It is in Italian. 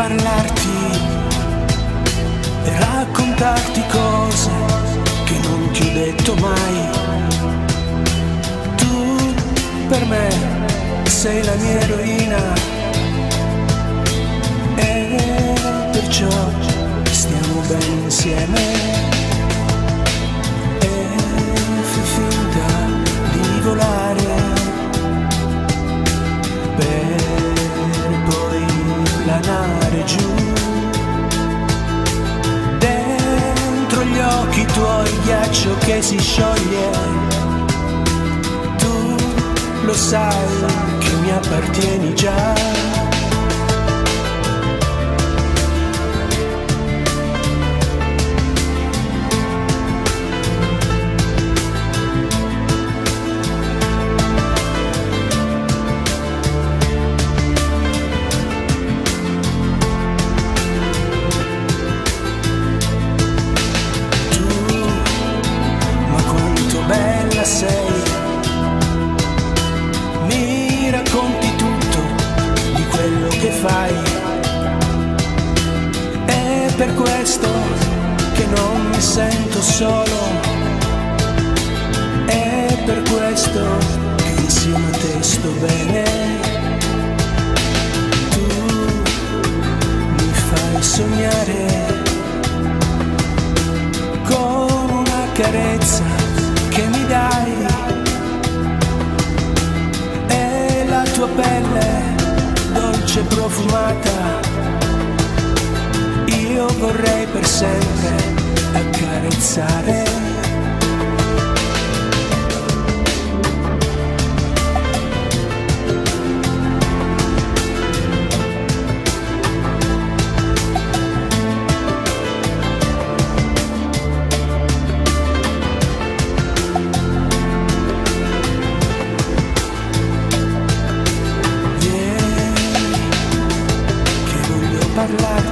parlarti e raccontarti cose che non ti ho detto mai. Tu per me sei la mia eroina e perciò stiamo bene insieme. E fai finta di volare. Tuoi ghiaccio che si scioglie. Tu lo sai che mi appartieni già. Per questo che non mi sento solo. È per questo che insieme a te sto bene. Tu mi fai sognare con una carezza che mi dai e la tua pelle dolce e profumata sempre accarezzare. parlare